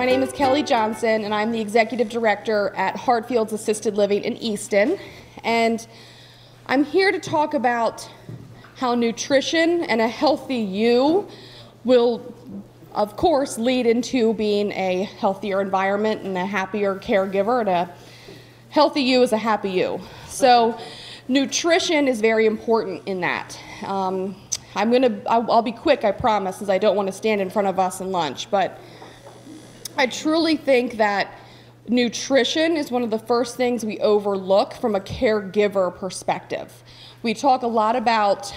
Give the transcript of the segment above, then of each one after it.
my name is Kelley Johnson, and I'm the executive director at Heartfield's Assisted Living in Easton. And I'm here to talk about how nutrition and a healthy you will, of course, lead into being a healthier environment and a happier caregiver. And a healthy you is a happy you. So, nutrition is very important in that. Um, I'm gonna, I'll, be quick, I promise, as I don't want to stand in front of us and lunch. But I truly think that nutrition is one of the first things we overlook from a caregiver perspective. We talk a lot about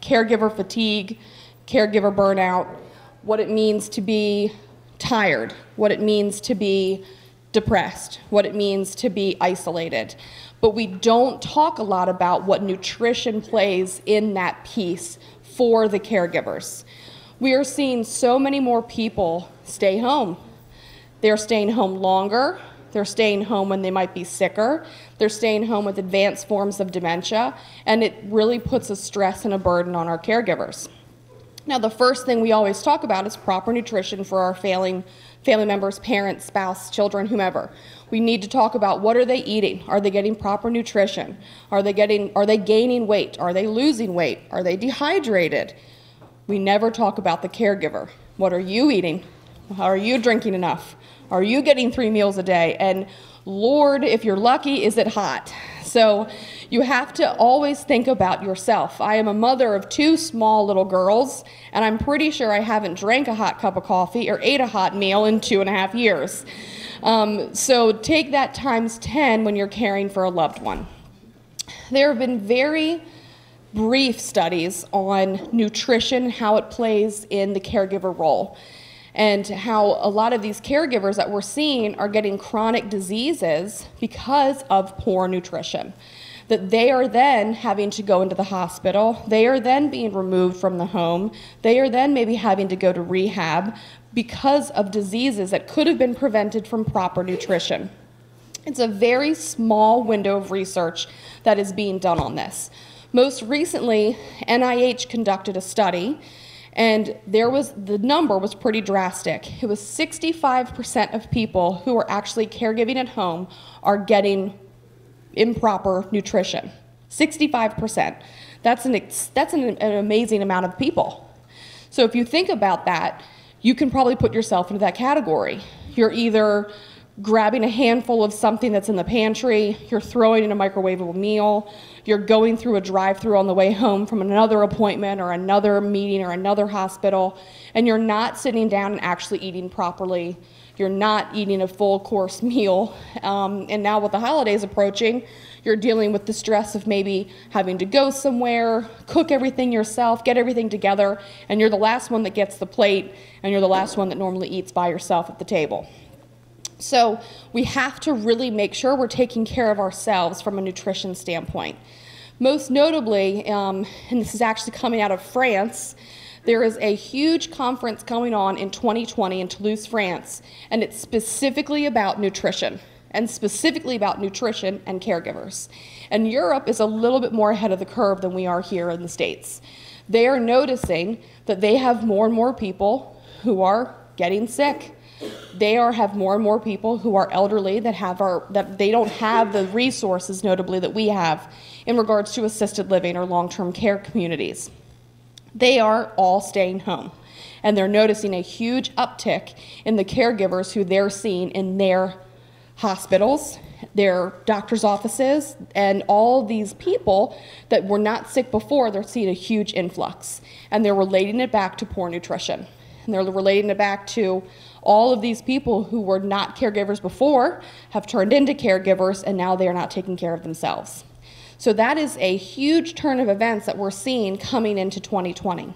caregiver fatigue, caregiver burnout, what it means to be tired, what it means to be depressed, what it means to be isolated. But we don't talk a lot about what nutrition plays in that piece for the caregivers. We are seeing so many more people stay home. They're staying home longer. They're staying home when they might be sicker. They're staying home with advanced forms of dementia. And it really puts a stress and a burden on our caregivers. Now, the first thing we always talk about is proper nutrition for our failing family members, parents, spouse, children, whomever. We need to talk about what are they eating? Are they getting proper nutrition? Are they getting are they gaining weight? Are they losing weight? Are they dehydrated? We never talk about the caregiver. What are you eating? Are you drinking enough? Are you getting 3 meals a day? And Lord, if you're lucky, is it hot? So you have to always think about yourself. I am a mother of two small little girls, and I'm pretty sure I haven't drank a hot cup of coffee or ate a hot meal in two and a half years. Um, so take that times 10 when you're caring for a loved one. There have been very brief studies on nutrition, how it plays in the caregiver role and how a lot of these caregivers that we're seeing are getting chronic diseases because of poor nutrition. That they are then having to go into the hospital, they are then being removed from the home, they are then maybe having to go to rehab because of diseases that could have been prevented from proper nutrition. It's a very small window of research that is being done on this. Most recently, NIH conducted a study and there was the number was pretty drastic. It was 65% of people who are actually caregiving at home are getting improper nutrition. 65%. That's an that's an, an amazing amount of people. So if you think about that, you can probably put yourself into that category. You're either grabbing a handful of something that's in the pantry, you're throwing in a microwavable meal, you're going through a drive through on the way home from another appointment or another meeting or another hospital, and you're not sitting down and actually eating properly. You're not eating a full course meal. Um, and now, with the holidays approaching, you're dealing with the stress of maybe having to go somewhere, cook everything yourself, get everything together, and you're the last one that gets the plate, and you're the last one that normally eats by yourself at the table. So we have to really make sure we're taking care of ourselves from a nutrition standpoint. Most notably, um, and this is actually coming out of France, there is a huge conference going on in 2020 in Toulouse, France, and it's specifically about nutrition and specifically about nutrition and caregivers. And Europe is a little bit more ahead of the curve than we are here in the States. They are noticing that they have more and more people who are getting sick they are have more and more people who are elderly that have our that they don't have the resources notably that we have in regards to assisted living or long-term care communities. They are all staying home and they're noticing a huge uptick in the caregivers who they're seeing in their hospitals their doctor's offices and all these people that were not sick before they're seeing a huge influx. And they're relating it back to poor nutrition. And they're relating it back to all of these people who were not caregivers before have turned into caregivers and now they are not taking care of themselves. So that is a huge turn of events that we're seeing coming into 2020.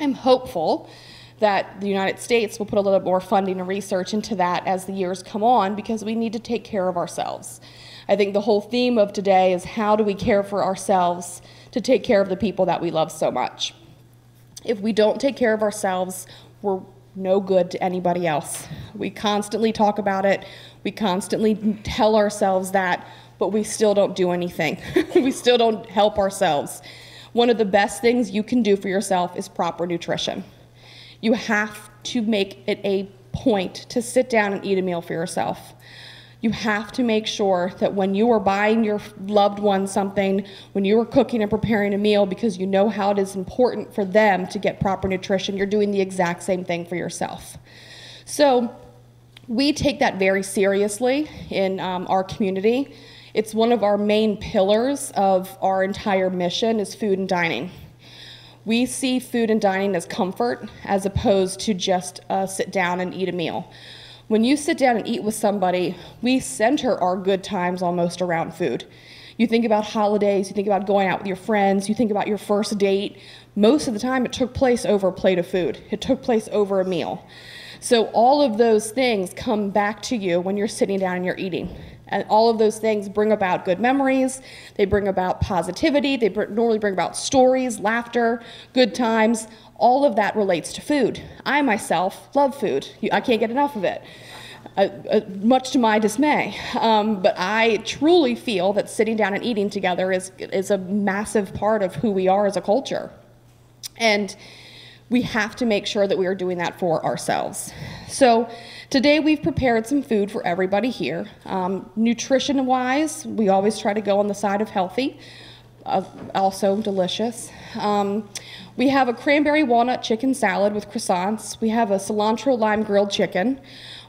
I'm hopeful that the United States will put a little more funding and research into that as the years come on because we need to take care of ourselves. I think the whole theme of today is how do we care for ourselves to take care of the people that we love so much. If we don't take care of ourselves, we're no good to anybody else. We constantly talk about it, we constantly tell ourselves that, but we still don't do anything. we still don't help ourselves. One of the best things you can do for yourself is proper nutrition. You have to make it a point to sit down and eat a meal for yourself. You have to make sure that when you are buying your loved one something, when you are cooking and preparing a meal because you know how it is important for them to get proper nutrition, you're doing the exact same thing for yourself. So, we take that very seriously in um, our community. It's one of our main pillars of our entire mission is food and dining. We see food and dining as comfort as opposed to just uh, sit down and eat a meal. When you sit down and eat with somebody, we center our good times almost around food. You think about holidays, you think about going out with your friends, you think about your first date. Most of the time, it took place over a plate of food, it took place over a meal. So, all of those things come back to you when you're sitting down and you're eating. And all of those things bring about good memories, they bring about positivity, they normally bring about stories, laughter, good times, all of that relates to food. I myself love food. I can't get enough of it. Uh, uh, much to my dismay. Um, but I truly feel that sitting down and eating together is, is a massive part of who we are as a culture. And we have to make sure that we are doing that for ourselves. So, today we've prepared some food for everybody here. Um, nutrition wise, we always try to go on the side of healthy, uh, also delicious. Um, we have a cranberry walnut chicken salad with croissants. We have a cilantro lime grilled chicken.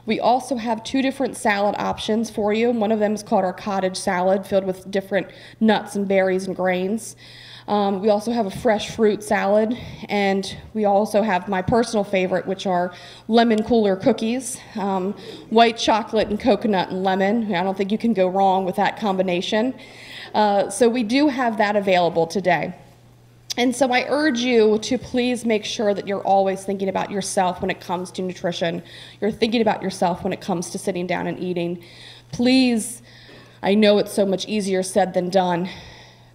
We also have two different salad options for you. One of them is called our cottage salad, filled with different nuts and berries and grains. Um, we also have a fresh fruit salad, and we also have my personal favorite, which are lemon cooler cookies, um, white chocolate and coconut and lemon. I don't think you can go wrong with that combination. Uh, so we do have that available today. And so I urge you to please make sure that you're always thinking about yourself when it comes to nutrition. You're thinking about yourself when it comes to sitting down and eating. Please, I know it's so much easier said than done.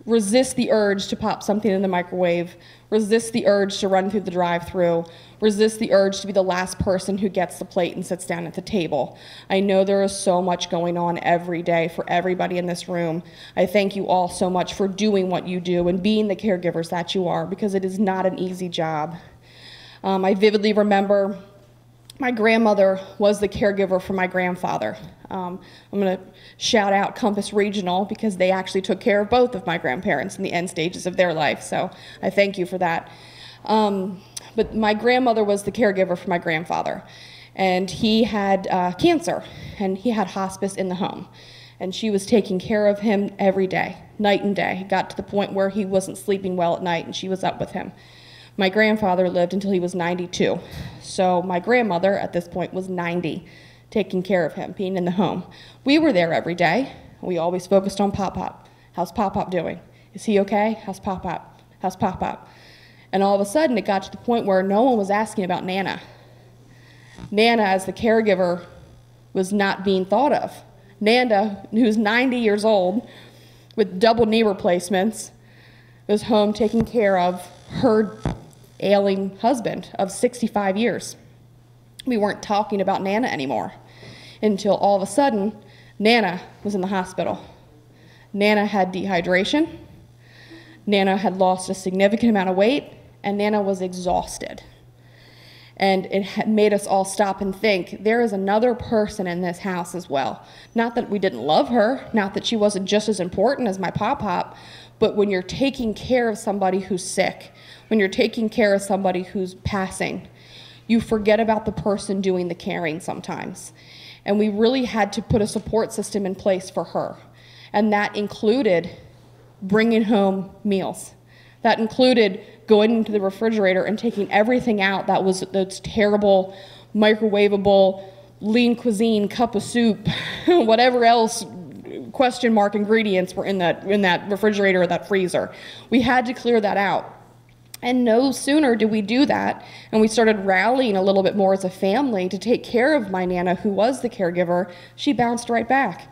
Resist the urge to pop something in the microwave. Resist the urge to run through the drive through. Resist the urge to be the last person who gets the plate and sits down at the table. I know there is so much going on every day for everybody in this room. I thank you all so much for doing what you do and being the caregivers that you are because it is not an easy job. Um, I vividly remember my grandmother was the caregiver for my grandfather. Um, I'm going to shout out Compass Regional because they actually took care of both of my grandparents in the end stages of their life. So I thank you for that. Um, but my grandmother was the caregiver for my grandfather, and he had uh, cancer, and he had hospice in the home. And she was taking care of him every day, night and day. It got to the point where he wasn't sleeping well at night, and she was up with him. My grandfather lived until he was 92. So my grandmother at this point was 90, taking care of him, being in the home. We were there every day. We always focused on Pop Pop. How's Pop Pop doing? Is he okay? How's Pop Pop? How's Pop Pop? And all of a sudden, it got to the point where no one was asking about Nana. Nana, as the caregiver, was not being thought of. Nanda, who's 90 years old with double knee replacements, was home taking care of her ailing husband of 65 years. We weren't talking about Nana anymore until all of a sudden, Nana was in the hospital. Nana had dehydration, Nana had lost a significant amount of weight, and Nana was exhausted. And it made us all stop and think there is another person in this house as well. Not that we didn't love her, not that she wasn't just as important as my pop pop, but when you're taking care of somebody who's sick, when you're taking care of somebody who's passing, you forget about the person doing the caring sometimes. And we really had to put a support system in place for her. And that included bringing home meals. That included going into the refrigerator and taking everything out that was those terrible, microwavable, lean cuisine, cup of soup, whatever else question mark ingredients were in that in that refrigerator or that freezer. We had to clear that out. And no sooner did we do that, and we started rallying a little bit more as a family to take care of my Nana, who was the caregiver, she bounced right back.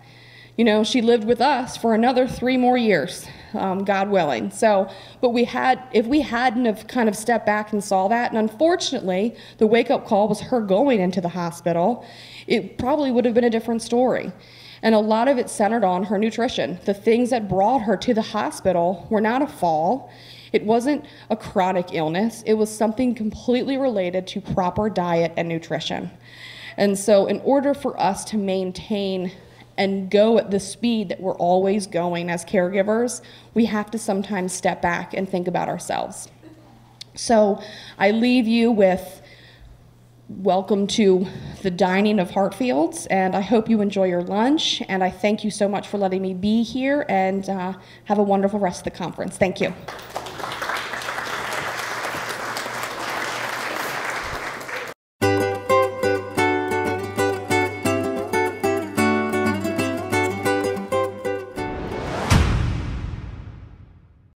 You know, she lived with us for another three more years, um, God willing. So, but we had, if we hadn't have kind of stepped back and saw that, and unfortunately, the wake up call was her going into the hospital, it probably would have been a different story. And a lot of it centered on her nutrition. The things that brought her to the hospital were not a fall. It wasn't a chronic illness. It was something completely related to proper diet and nutrition. And so, in order for us to maintain and go at the speed that we're always going as caregivers, we have to sometimes step back and think about ourselves. So, I leave you with welcome to the dining of Heartfields, and I hope you enjoy your lunch. And I thank you so much for letting me be here, and uh, have a wonderful rest of the conference. Thank you.